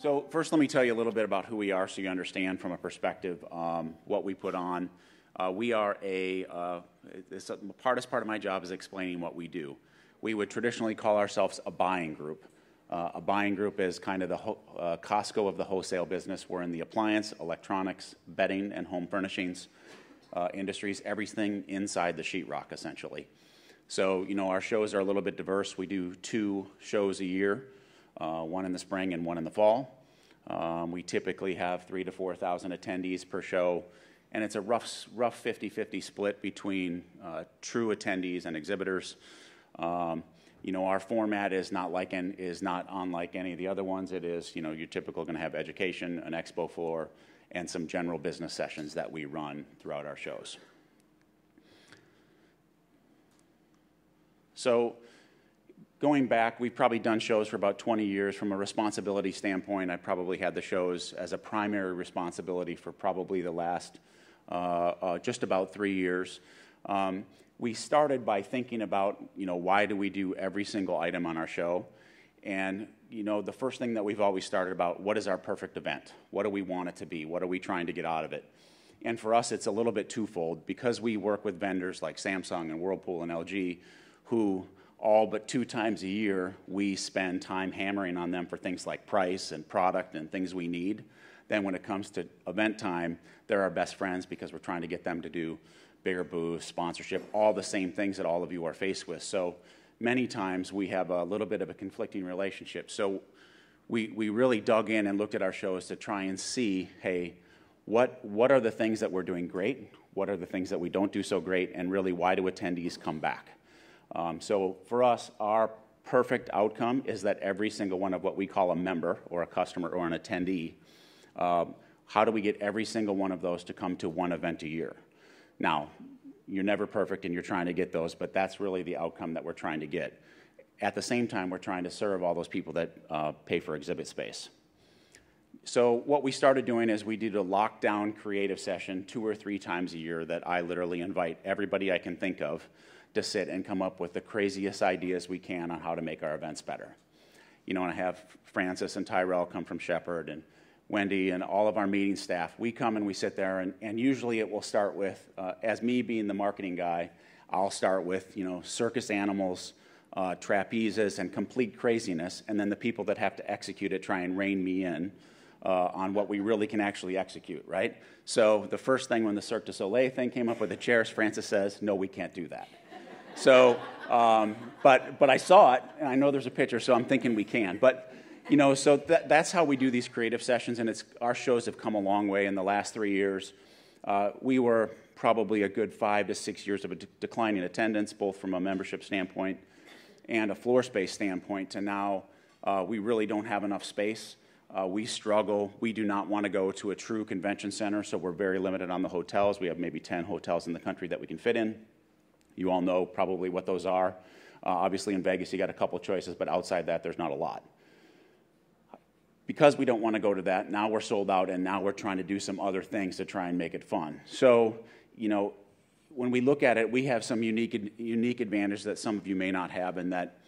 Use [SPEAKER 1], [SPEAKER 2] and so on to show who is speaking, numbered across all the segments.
[SPEAKER 1] So first, let me tell you a little bit about who we are so you understand from a perspective um, what we put on. Uh, we are a, uh, this, uh, part of my job is explaining what we do. We would traditionally call ourselves a buying group. Uh, a buying group is kind of the uh, Costco of the wholesale business. We're in the appliance, electronics, bedding, and home furnishings uh, industries, everything inside the sheetrock, essentially. So, you know, our shows are a little bit diverse. We do two shows a year uh, one in the spring and one in the fall. Um, we typically have three to 4,000 attendees per show, and it's a rough, rough 50 50 split between uh, true attendees and exhibitors. Um, you know, our format is not like an, is not unlike any of the other ones. It is, you know, you're typically going to have education, an expo floor, and some general business sessions that we run throughout our shows. So, going back, we've probably done shows for about 20 years. From a responsibility standpoint, I probably had the shows as a primary responsibility for probably the last uh, uh, just about three years. Um, we started by thinking about, you know, why do we do every single item on our show? And, you know, the first thing that we've always started about, what is our perfect event? What do we want it to be? What are we trying to get out of it? And for us, it's a little bit twofold. Because we work with vendors like Samsung and Whirlpool and LG, who all but two times a year, we spend time hammering on them for things like price and product and things we need. Then, when it comes to event time, they're our best friends because we're trying to get them to do bigger booths, sponsorship, all the same things that all of you are faced with. So, many times we have a little bit of a conflicting relationship. So, we, we really dug in and looked at our shows to try and see hey, what, what are the things that we're doing great? What are the things that we don't do so great? And really, why do attendees come back? Um, so for us, our perfect outcome is that every single one of what we call a member or a customer or an attendee, uh, how do we get every single one of those to come to one event a year? Now, you're never perfect and you're trying to get those, but that's really the outcome that we're trying to get. At the same time, we're trying to serve all those people that uh, pay for exhibit space. So, what we started doing is we did a lockdown creative session two or three times a year that I literally invite everybody I can think of to sit and come up with the craziest ideas we can on how to make our events better. You know, and I have Francis and Tyrell come from Shepard and Wendy and all of our meeting staff. We come and we sit there, and, and usually it will start with, uh, as me being the marketing guy, I'll start with, you know, circus animals, uh, trapezes, and complete craziness, and then the people that have to execute it try and rein me in. Uh, on what we really can actually execute, right? So the first thing when the Cirque du Soleil thing came up with the chairs, Francis says, "No, we can't do that." So, um, but, but I saw it, and I know there's a picture, so I'm thinking we can. But, you know, so that, that's how we do these creative sessions, and it's, our shows have come a long way in the last three years. Uh, we were probably a good five to six years of a de- decline in attendance, both from a membership standpoint and a floor space standpoint, to now uh, we really don't have enough space. Uh, we struggle. We do not want to go to a true convention center, so we're very limited on the hotels. We have maybe 10 hotels in the country that we can fit in. You all know probably what those are. Uh, obviously, in Vegas, you got a couple choices, but outside that, there's not a lot. Because we don't want to go to that, now we're sold out, and now we're trying to do some other things to try and make it fun. So, you know, when we look at it, we have some unique, unique advantage that some of you may not have, in that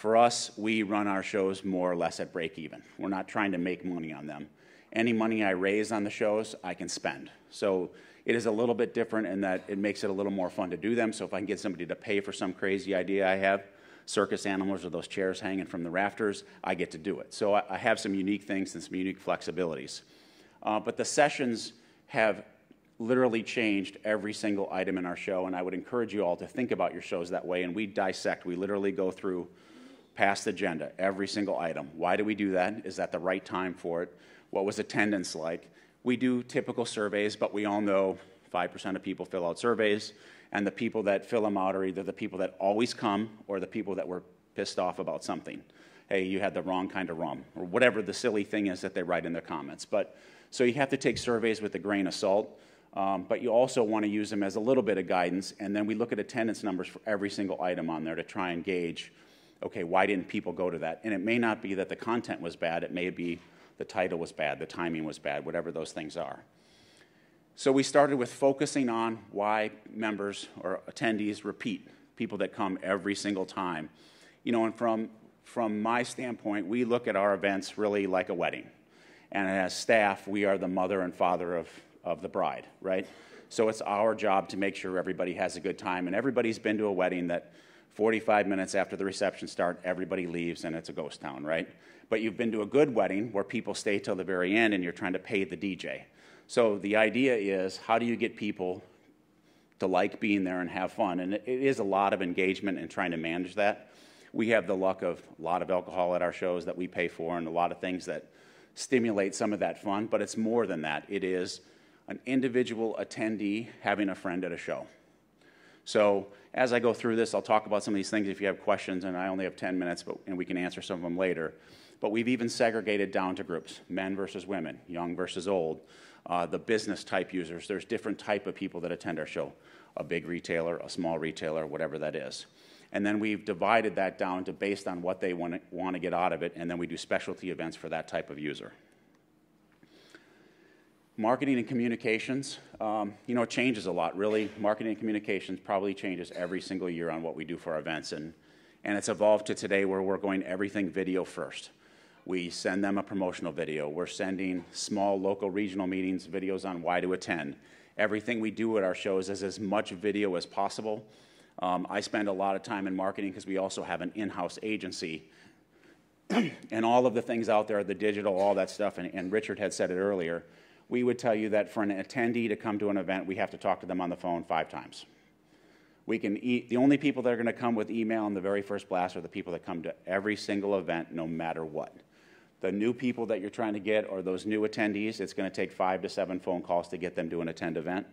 [SPEAKER 1] for us, we run our shows more or less at break even. We're not trying to make money on them. Any money I raise on the shows, I can spend. So it is a little bit different in that it makes it a little more fun to do them. So if I can get somebody to pay for some crazy idea I have, circus animals or those chairs hanging from the rafters, I get to do it. So I, have some unique things and some unique flexibilities. Uh, but the sessions have literally changed every single item in our show, and I would encourage you all to think about your shows that way. And we dissect, we literally go through past agenda, every single item. Why do we do that? Is that the right time for it? What was attendance like? We do typical surveys, but we all know 5% of people fill out surveys, and the people that fill them out are either the people that always come or the people that were pissed off about something. Hey, you had the wrong kind of rum, or whatever the silly thing is that they write in their comments. But so you have to take surveys with a grain of salt, um, but you also want to use them as a little bit of guidance. And then we look at attendance numbers for every single item on there to try and gauge, okay, why didn't people go to that? And it may not be that the content was bad; it may be the title was bad, the timing was bad, whatever those things are. So we started with focusing on why members or attendees repeat, people that come every single time. You know, and from, from my standpoint, we look at our events really like a wedding. And as staff, we are the mother and father of, of the bride, right? So it's our job to make sure everybody has a good time. And everybody's been to a wedding that 45 minutes after the reception start, everybody leaves and it's a ghost town, right? But you've been to a good wedding where people stay till the very end and you're trying to pay the DJ. So the idea is how do you get people to like being there and have fun? And it is a lot of engagement and trying to manage that. We have the luck of a lot of alcohol at our shows that we pay for and a lot of things that stimulate some of that fun, but it's more than that. It is an individual attendee having a friend at a show. So as I go through this, I'll talk about some of these things if you have questions, and I only have 10 minutes, but, and we can answer some of them later. But we've even segregated down to groups, men versus women, young versus old, uh, the business type users. There's different type of people that attend our show, a big retailer, a small retailer, whatever that is. And then we've divided that down to based on what they want to, want to get out of it, and then we do specialty events for that type of user. Marketing and communications, um, you know, changes a lot. Really, marketing and communications probably changes every single year on what we do for our events. And, and it's evolved to today where we're going everything video first. We send them a promotional video. We're sending small local regional meetings videos on why to attend. Everything we do at our shows is as much video as possible. Um, I spend a lot of time in marketing because we also have an in-house agency. and all of the things out there, the digital, all that stuff, and, and Richard had said it earlier, we would tell you that for an attendee to come to an event, we have to talk to them on the phone five times. We can eat, the only people that are going to come with email in the very first blast are the people that come to every single event, no matter what. The new people that you're trying to get or those new attendees, it's going to take five to seven phone calls to get them to an attend event.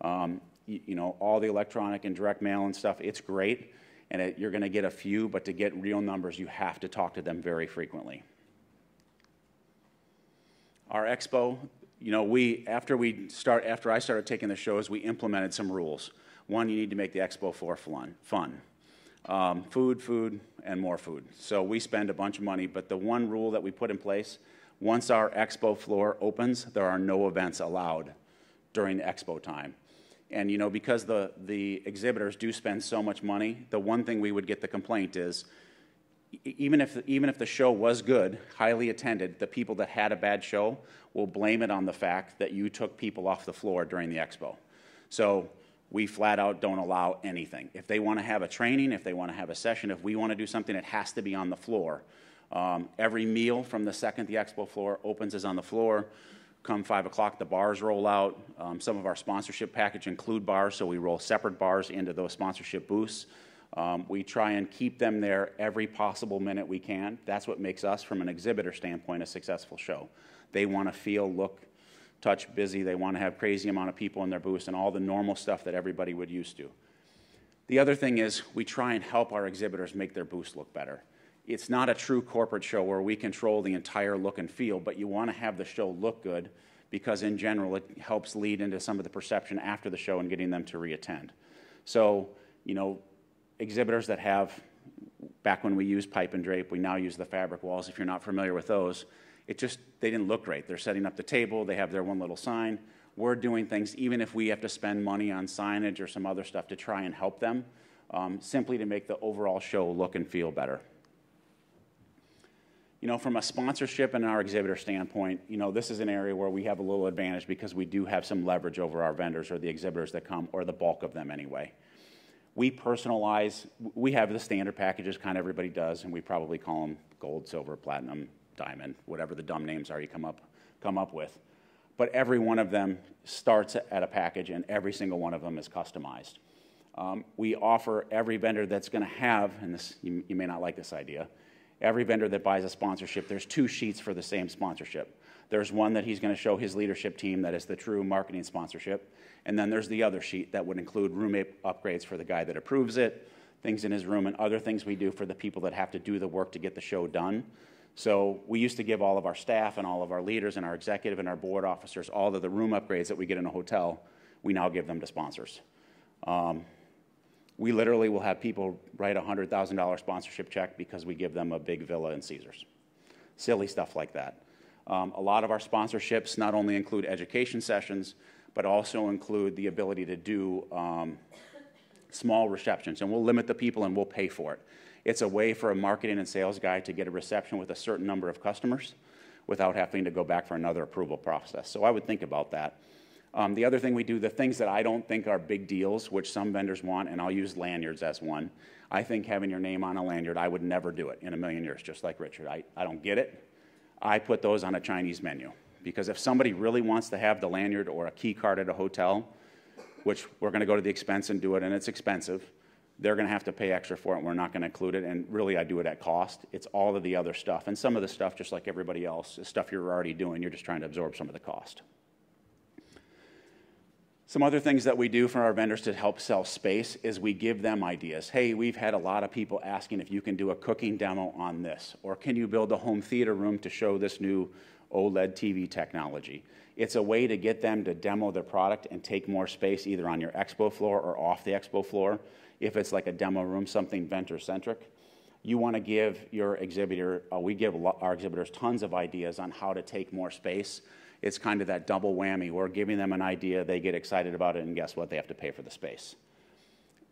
[SPEAKER 1] Um, you, you, know, all the electronic and direct mail and stuff, it's great, and it, you're going to get a few, but to get real numbers, you have to talk to them very frequently. Our expo, you know, we after we start after I started taking the shows, we implemented some rules. One, you need to make the expo floor fun. Fun, um, food, food, and more food. So we spend a bunch of money, but the one rule that we put in place: once our expo floor opens, there are no events allowed during the expo time. And you know, because the the exhibitors do spend so much money, the one thing we would get the complaint is even if, even if the show was good, highly attended, the people that had a bad show will blame it on the fact that you took people off the floor during the expo. So we flat out don't allow anything. If they want to have a training, if they want to have a session, if we want to do something, it has to be on the floor. Um, every meal from the second the expo floor opens is on the floor. Come 5 o'clock, the bars roll out. Um, some of our sponsorship package include bars, so we roll separate bars into those sponsorship booths. Um, we try and keep them there every possible minute we can. That's what makes us, from an exhibitor standpoint, a successful show. They want to feel, look, touch, busy. They want to have crazy amount of people in their booths and all the normal stuff that everybody would used to. The other thing is we try and help our exhibitors make their booths look better. It's not a true corporate show where we control the entire look and feel, but you want to have the show look good because in general it helps lead into some of the perception after the show and getting them to reattend. So, you know, exhibitors that have, back when we used pipe and drape, we now use the fabric walls. If you're not familiar with those, it just, they didn't look great. They're setting up the table, they have their one little sign. We're doing things, even if we have to spend money on signage or some other stuff to try and help them, um, simply to make the overall show look and feel better. You know, from a sponsorship and our exhibitor standpoint, you know, this is an area where we have a little advantage because we do have some leverage over our vendors or the exhibitors that come, or the bulk of them anyway. We personalize, we have the standard packages, kind of everybody does, and we probably call them gold, silver, platinum, diamond, whatever the dumb names are you come up, come up with. But every one of them starts at a package, and every single one of them is customized. Um, we offer every vendor that's going to have, and this you, you may not like this idea, every vendor that buys a sponsorship, there's two sheets for the same sponsorship. There's one that he's going to show his leadership team that is the true marketing sponsorship. And then there's the other sheet that would include roommate upgrades for the guy that approves it, things in his room, and other things we do for the people that have to do the work to get the show done. So we used to give all of our staff and all of our leaders and our executive and our board officers all of the room upgrades that we get in a hotel. We now give them to sponsors. Um, we literally will have people write a $100,000 sponsorship check because we give them a big villa in Caesars. Silly stuff like that. Um, a lot of our sponsorships not only include education sessions, but also include the ability to do um, small receptions. And we'll limit the people and we'll pay for it. It's a way for a marketing and sales guy to get a reception with a certain number of customers without having to go back for another approval process. So I would think about that. Um, the other thing we do, the things that I don't think are big deals, which some vendors want, and I'll use lanyards as one. I think having your name on a lanyard, I would never do it in a million years, just like Richard. I, I don't get it. I put those on a Chinese menu because if somebody really wants to have the lanyard or a key card at a hotel, which we're going to go to the expense and do it, and it's expensive, they're going to have to pay extra for it, and we're not going to include it. And really, I do it at cost. It's all of the other stuff. And some of the stuff, just like everybody else, is stuff you're already doing. You're just trying to absorb some of the cost. Some other things that we do for our vendors to help sell space is we give them ideas. Hey, we've had a lot of people asking if you can do a cooking demo on this, or can you build a home theater room to show this new OLED TV technology? It's a way to get them to demo their product and take more space either on your expo floor or off the expo floor. If it's like a demo room, something vendor centric, you want to give your exhibitor, uh, we give our exhibitors tons of ideas on how to take more space it's kind of that double whammy. We're giving them an idea, they get excited about it, and guess what? They have to pay for the space.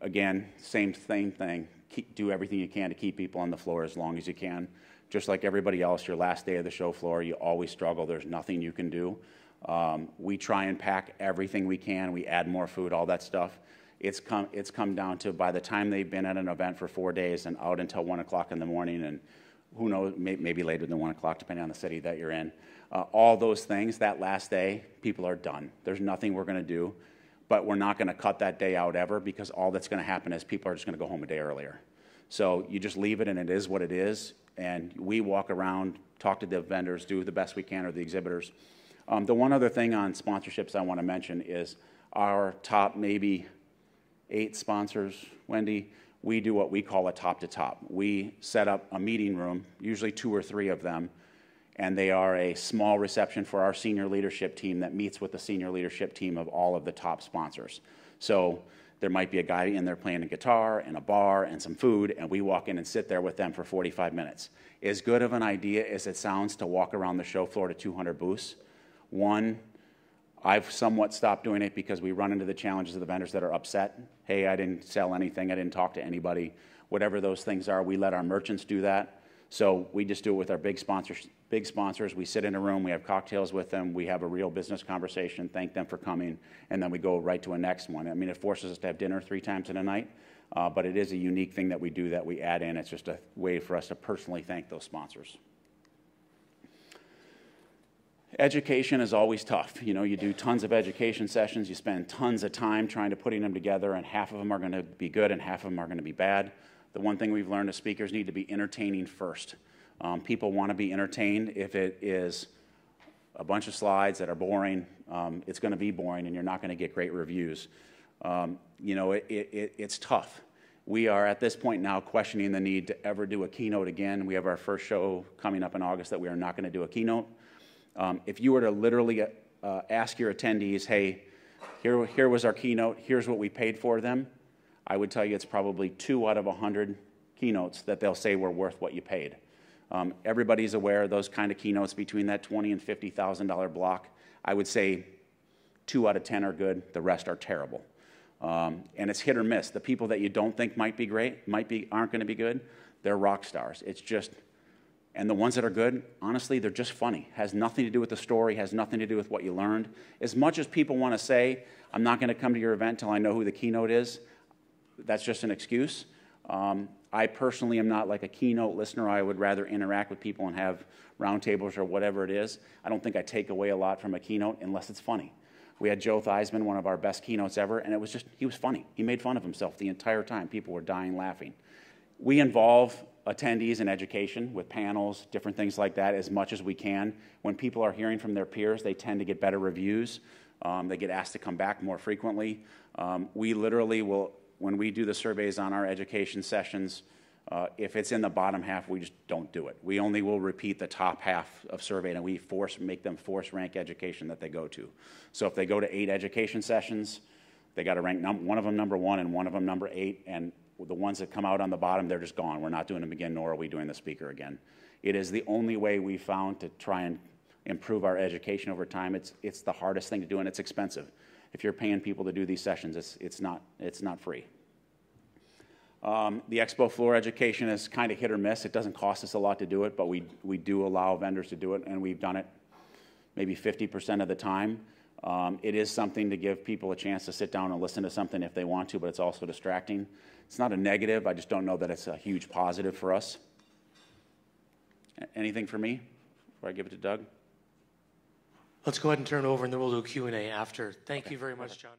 [SPEAKER 1] Again, same, same thing. Keep, do everything you can to keep people on the floor as long as you can. Just like everybody else, your last day of the show floor, you always struggle. There's nothing you can do. Um, we try and pack everything we can. We add more food, all that stuff. It's come, it's come down to by the time they've been at an event for four days and out until 1 o'clock in the morning, and who knows, may, maybe later than 1 o'clock, depending on the city that you're in, uh, all those things, that last day, people are done. There's nothing we're going to do, but we're not going to cut that day out ever because all that's going to happen is people are just going to go home a day earlier. So you just leave it and it is what it is. And we walk around, talk to the vendors, do the best we can, or the exhibitors. Um, the one other thing on sponsorships I want to mention is our top maybe eight sponsors, Wendy, we do what we call a top to top. We set up a meeting room, usually two or three of them, and they are a small reception for our senior leadership team that meets with the senior leadership team of all of the top sponsors. So there might be a guy in there playing a guitar and a bar and some food, and we walk in and sit there with them for 45 minutes. As good of an idea as it sounds to walk around the show floor to 200 booths, one, I've somewhat stopped doing it because we run into the challenges of the vendors that are upset. Hey, I didn't sell anything, I didn't talk to anybody. Whatever those things are, we let our merchants do that. So we just do it with our big sponsors. Big sponsors. We sit in a room, we have cocktails with them, we have a real business conversation, thank them for coming, and then we go right to a next one. I mean, it forces us to have dinner three times in a night, uh, but it is a unique thing that we do that we add in. It's just a way for us to personally thank those sponsors. Education is always tough. You know, you do tons of education sessions, you spend tons of time trying to putting them together, and half of them are going to be good and half of them are going to be bad. The one thing we've learned is speakers need to be entertaining first. Um, people want to be entertained. If it is a bunch of slides that are boring, um, it's going to be boring and you're not going to get great reviews. Um, you know, it, it, it's tough. We are at this point now questioning the need to ever do a keynote again. We have our first show coming up in August that we are not going to do a keynote. Um, if you were to literally uh, ask your attendees, hey, here, here was our keynote, here's what we paid for them, I would tell you it's probably two out of 100 keynotes that they'll say were worth what you paid. Um, everybody's aware of those kind of keynotes between that twenty and fifty thousand dollar block. I would say two out of ten are good. The rest are terrible, um, and it's hit or miss. The people that you don't think might be great, might be aren't going to be good. They're rock stars. It's just, and the ones that are good, honestly, they're just funny. Has nothing to do with the story. Has nothing to do with what you learned. As much as people want to say, "I'm not going to come to your event until I know who the keynote is," that's just an excuse. Um, I personally am not like a keynote listener. I would rather interact with people and have roundtables or whatever it is. I don't think I take away a lot from a keynote unless it's funny. We had Joe Theismann, one of our best keynotes ever, and it was just, he was funny. He made fun of himself the entire time. People were dying laughing. We involve attendees in education with panels, different things like that, as much as we can. When people are hearing from their peers, they tend to get better reviews. Um, they get asked to come back more frequently. Um, we literally will when we do the surveys on our education sessions, uh, if it's in the bottom half, we just don't do it. We only will repeat the top half of survey, and we force make them force rank education that they go to. So if they go to eight education sessions, they got to rank one of them number one and one of them number eight, and the ones that come out on the bottom, they're just gone. We're not doing them again, nor are we doing the speaker again. It is the only way we found to try and improve our education over time. It's, it's the hardest thing to do, and it's expensive if you're paying people to do these sessions, it's, it's, not, it's not free. Um, The expo floor education is kind of hit or miss. It doesn't cost us a lot to do it, but we, we do allow vendors to do it, and we've done it maybe 50% of the time. Um, It is something to give people a chance to sit down and listen to something if they want to, but it's also distracting. It's not a negative, I just don't know that it's a huge positive for us. Anything for me before I give it to Doug?
[SPEAKER 2] Let's go ahead and turn it over, and then we'll do Q&A after. Thank you very much, John.